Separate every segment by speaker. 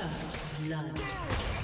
Speaker 1: First blood.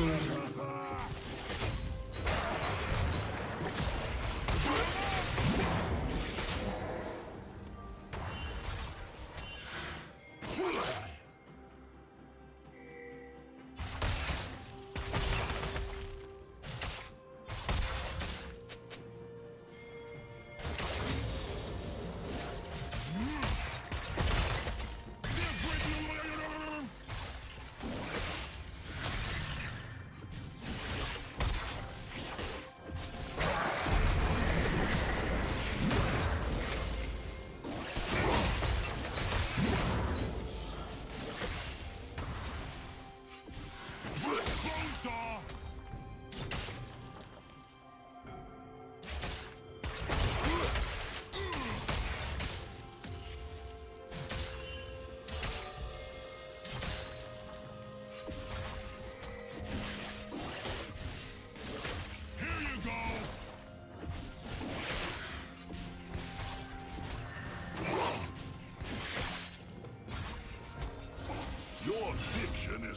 Speaker 1: Killing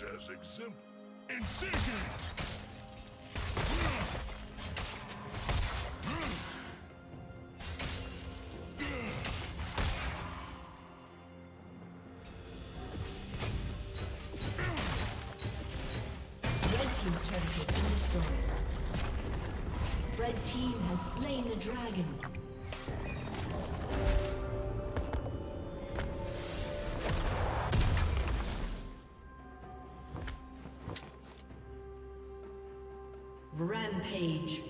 Speaker 2: use as example. Incision!
Speaker 1: Red Team's turret has been destroyed. Red Team has slain the dragon. Rampage.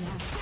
Speaker 1: left.